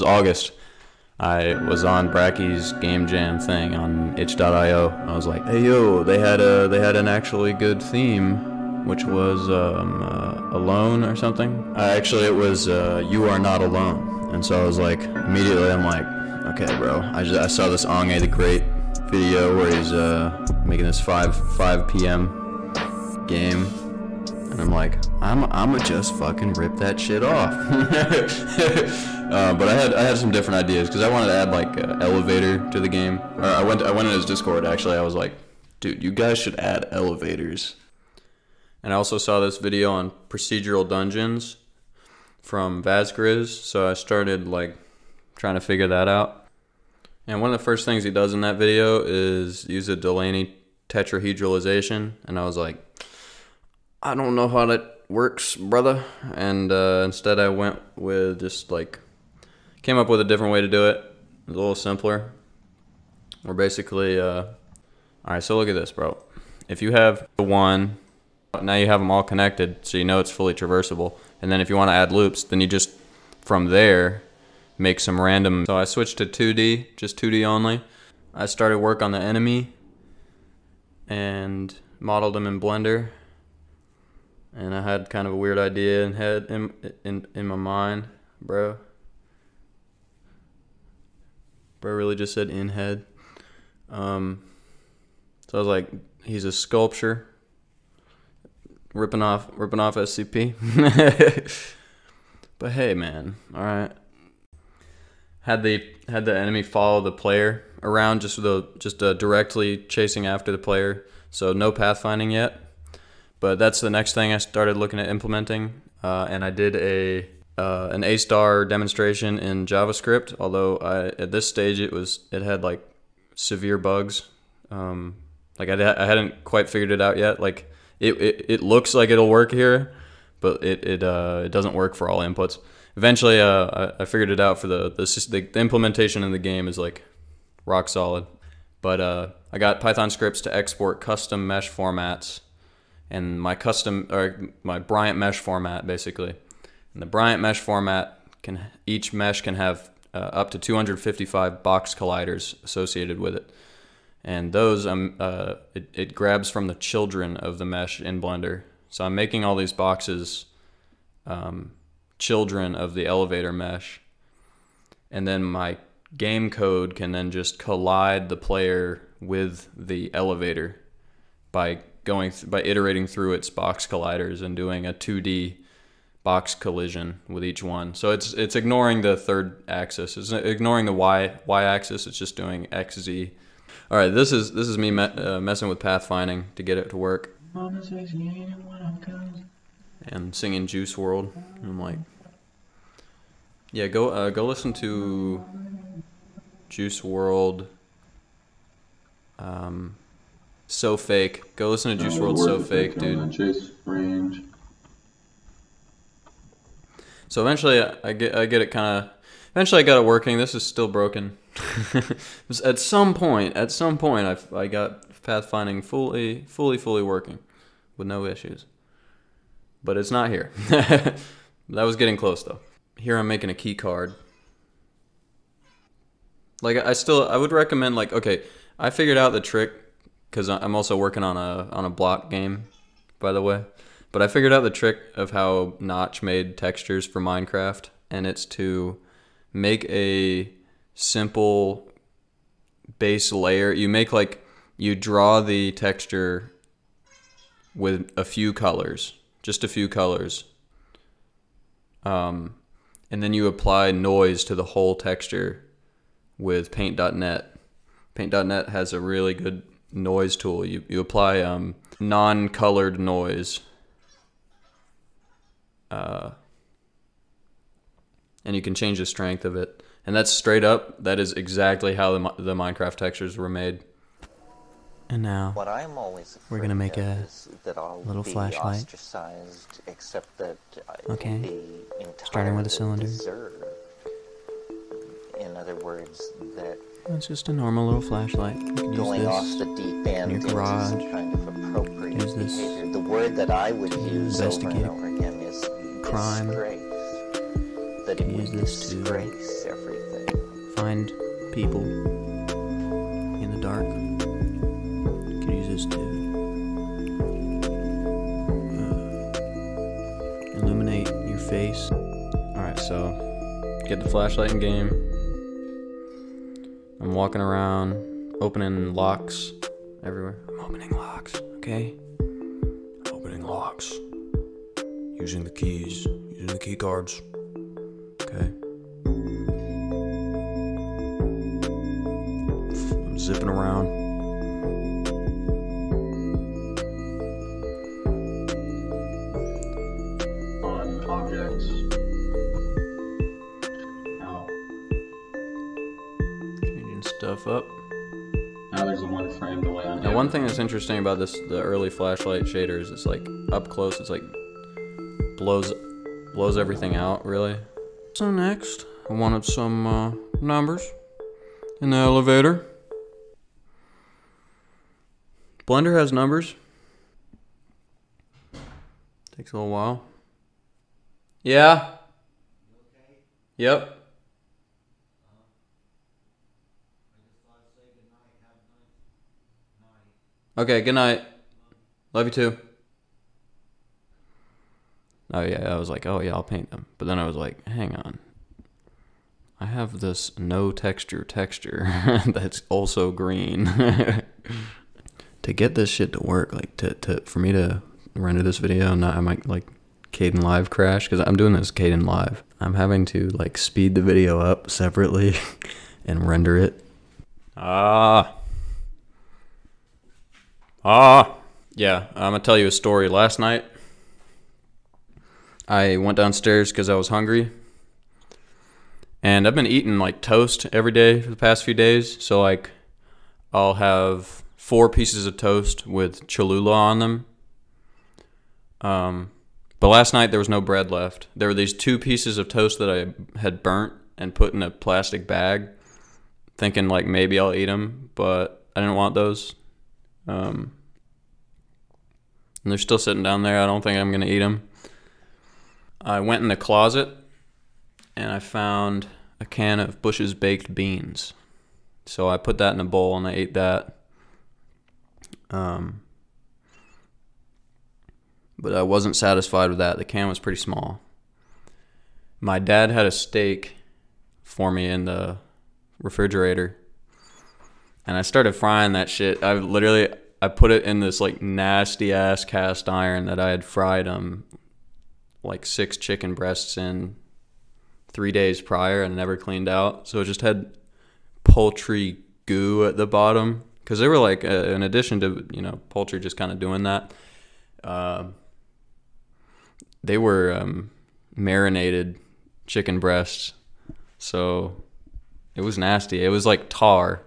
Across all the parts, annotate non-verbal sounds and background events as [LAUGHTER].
was August. I was on Brackeys Game Jam thing on itch.io. I was like, "Hey yo, they had a they had an actually good theme, which was um, uh, Alone or something." Uh, actually, it was uh, You Are Not Alone. And so I was like, immediately, I'm like, "Okay, bro." I just I saw this Ongé the Great video where he's uh, making this 5 5 p.m. game and I'm like, I'm I'ma just fucking rip that shit off. [LAUGHS] uh, but I had I had some different ideas because I wanted to add like elevator to the game. Or I went I went in his Discord actually. I was like, dude, you guys should add elevators. And I also saw this video on procedural dungeons from Vazgriz, so I started like trying to figure that out. And one of the first things he does in that video is use a Delaunay tetrahedralization, and I was like, I don't know how that works, brother. And uh, instead, I went with just like came up with a different way to do it. It was a little simpler. We're basically, uh, all right. So look at this, bro. If you have the one, now you have them all connected, so you know it's fully traversable. And then if you want to add loops, then you just from there make some random. So I switched to 2D, just 2D only. I started work on the enemy and modeled them in Blender and I had kind of a weird idea in head in in in my mind, bro. Bro really just said in head. Um, so I was like, he's a sculpture. Ripping off, ripping off SCP. [LAUGHS] but hey, man, all right. Had the had the enemy follow the player around, just the just uh, directly chasing after the player. So no pathfinding yet but that's the next thing I started looking at implementing, uh, and I did a uh, an A star demonstration in JavaScript. Although I, at this stage it was it had like severe bugs, um, like I, I hadn't quite figured it out yet. Like it, it, it looks like it'll work here, but it it uh, it doesn't work for all inputs. Eventually, uh, I, I figured it out for the, the the implementation in the game is like rock solid. But uh, I got Python scripts to export custom mesh formats and my custom or my Bryant mesh format basically. And the Bryant mesh format can each mesh can have uh, up to 255 box colliders associated with it. And those um, uh, it, it grabs from the children of the mesh in Blender. So I'm making all these boxes um, children of the elevator mesh. And then my game code can then just collide the player with the elevator by going by iterating through its box colliders and doing a 2D box collision with each one. So it's it's ignoring the third axis. It's ignoring the y y axis. It's just doing x z. All right, this is this is me me- uh, messing with pathfinding to get it to work. And singing Juice WRLD. I'm like, yeah, go uh, go listen to Juice WRLD. Um, so fake. Go listen to Juice WRLD. So fake, dude. Chase range. So eventually, I get I get it kind of. Eventually, I got it working. This is still broken. [LAUGHS] at some point, at some point, I I got pathfinding fully, fully, fully working, with no issues. But it's not here. [LAUGHS] that was getting close though. Here I'm making a key card. Like I still, I would recommend like okay, I figured out the trick because I'm also working on a on a block game, by the way. But I figured out the trick of how Notch made textures for Minecraft, and it's to make a simple base layer. You make like you draw the texture with a few colors, just a few colors. Um, and then you apply noise to the whole texture with paint.net. Paint.net has a really good noise tool. You, you apply um, non-colored noise. Uh, and you can change the strength of it. And that's straight up, that is exactly how the, the Minecraft textures were made. And now, what I'm always we're gonna make a that I'll little be flashlight. Ostracized, except that Okay. will Starting with a cylinder. deserved. In other words, that it's just a normal little flashlight. You can use going off this. the deep end your into garage. kind of appropriate Use this behavior. The word that I would use over and investigate over again is crime. That it use this to disgrace every find people in the dark. You could use this to uh, illuminate your face. Alright, so get the flashlight in game. I'm walking around, opening locks everywhere. I'm opening locks, okay? Opening locks. Using the keys, using the key cards. Okay. I'm zipping around. on objects. Now, Changing stuff up. now there's a one frame delay on Now, one thing that's interesting about this, the early flashlight shaders, is it's like up close, it's like blows blows everything out really. So next, I wanted some uh, numbers in the elevator. Blender has numbers. Takes a little while. Yeah. Yep. Okay, good night. Love you too. Oh yeah, I was like, oh yeah, I'll paint them. But then I was like, hang on. I have this no texture texture [LAUGHS] that's also green. [LAUGHS] to get this shit to work, like to, to for me to render this video, and not I might like Kdenlive crash because I'm doing this Kdenlive. I'm having to like speed the video up separately [LAUGHS] and render it. Ah. Ah. Yeah, I'm gonna tell you a story. Last night, I went downstairs because I was hungry, and I've been eating like toast every day for the past few days. So like, I'll have four pieces of toast with Cholula on them. Um, but last night there was no bread left. There were these two pieces of toast that I had burnt and put in a plastic bag, thinking like maybe I'll eat them, but I didn't want those. Um, and they're still sitting down there. I don't think I'm gonna eat them. I went in the closet and I found a can of Bush's baked beans. So I put that in a bowl and I ate that. Um, but I wasn't satisfied with that. The can was pretty small. My dad had a steak for me in the refrigerator. And I started frying that shit. I literally I put it in this like nasty ass cast iron that I had fried um like six chicken breasts in 3 days prior and never cleaned out. So it just had poultry goo at the bottom cuz they were like uh, in addition to, you know, poultry just kind of doing that. Um they were um, marinated chicken breasts. So it was nasty. It was like tar.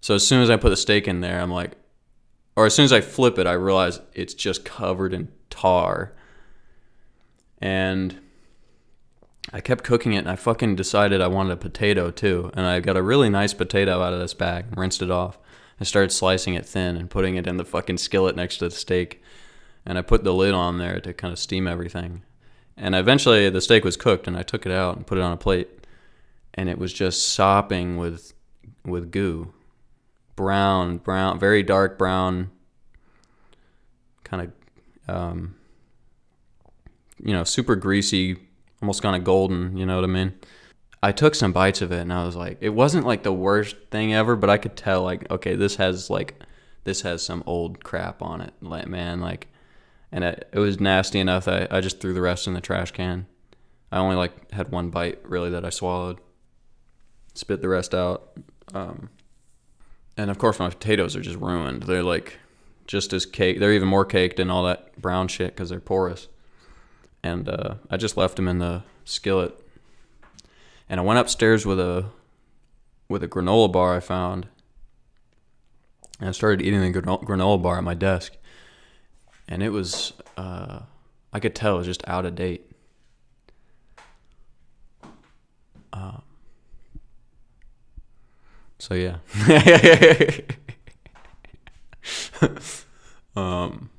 So as soon as I put the steak in there, I'm like, or as soon as I flip it, I realize it's just covered in tar. And I kept cooking it and I fucking decided I wanted a potato too. And I got a really nice potato out of this bag rinsed it off. I started slicing it thin and putting it in the fucking skillet next to the steak and I put the lid on there to kind of steam everything. And eventually the steak was cooked and I took it out and put it on a plate and it was just sopping with with goo. Brown, brown, very dark brown kind of um you know, super greasy, almost kind of golden, you know what I mean? I took some bites of it and I was like, it wasn't like the worst thing ever, but I could tell like, okay, this has like this has some old crap on it. Like man, like and it, it was nasty enough that I, I just threw the rest in the trash can. I only like had one bite really that I swallowed. Spit the rest out. Um, and of course my potatoes are just ruined. They're like just as cake. They're even more caked in all that brown shit because they're porous. And uh, I just left them in the skillet. And I went upstairs with a with a granola bar I found. And I started eating the granola bar at my desk and it was uh, I could tell it was just out of date. Um, so yeah. [LAUGHS] um,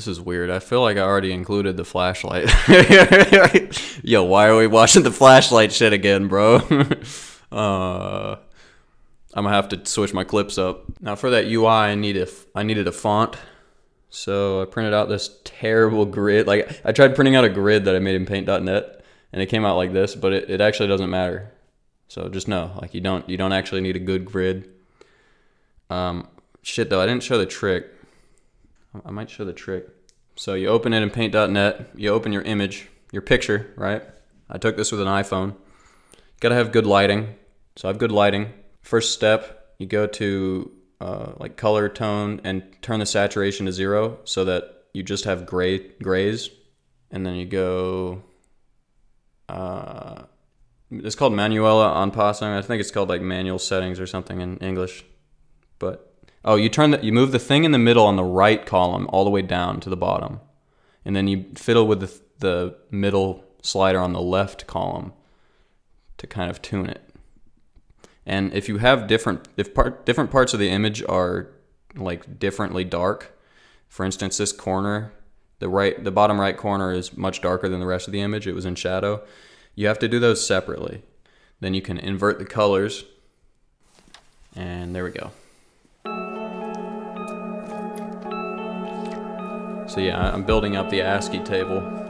This is weird. I feel like I already included the flashlight. [LAUGHS] Yo, why are we watching the flashlight shit again, bro? [LAUGHS] uh, I'm gonna have to switch my clips up. Now for that UI, I need a, I needed a font. So I printed out this terrible grid. Like I tried printing out a grid that I made in Paint.net, and it came out like this, but it, it actually doesn't matter. So just know, like you don't you don't actually need a good grid. Um, shit though, I didn't show the trick. I might show the trick. So you open it in Paint.net. You open your image, your picture, right? I took this with an iPhone. Gotta have good lighting. So I have good lighting. First step, you go to uh, like color tone and turn the saturation to zero so that you just have gray grays, and then you go. Uh, it's called Manuela on Passing. I think it's called like manual settings or something in English. But oh, you turn the you move the thing in the middle on the right column all the way down to the bottom, and then you fiddle with the the middle slider on the left column to kind of tune it. And if you have different if part different parts of the image are like differently dark, for instance, this corner, the right the bottom right corner is much darker than the rest of the image. It was in shadow. You have to do those separately. Then you can invert the colors. And there we go. So yeah, I'm building up the ASCII table.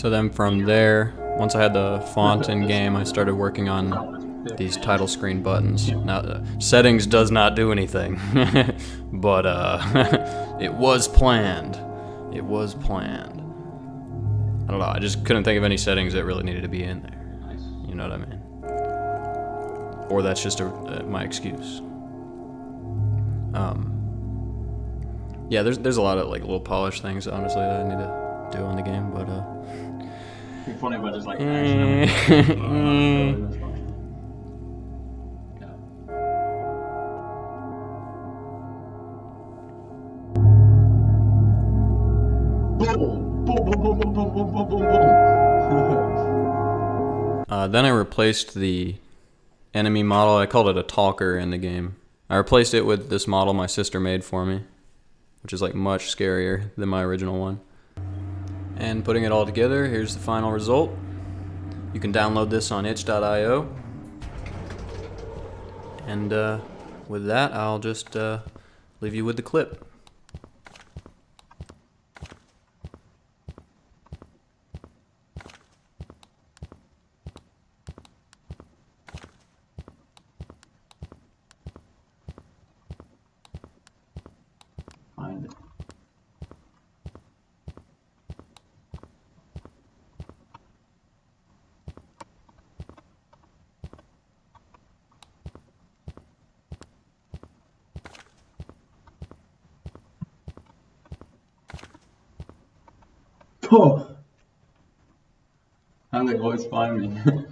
So then from there, once I had the font in game, I started working on these title screen buttons. Now, uh, settings does not do anything, [LAUGHS] but uh, [LAUGHS] it was planned. It was planned. I don't know. I just couldn't think of any settings that really needed to be in there. You know what I mean? Or that's just a, uh, my excuse. Um, yeah, there's there's a lot of like little polish things honestly that I need to do on the game, but uh, be funny if I just like. Mm. Mm. Uh, then I replaced the enemy model. I called it a talker in the game. I replaced it with this model my sister made for me, which is like much scarier than my original one. And putting it all together, here's the final result. You can download this on itch.io. And uh, with that, I'll just uh, leave you with the clip. How they always find me. [LAUGHS]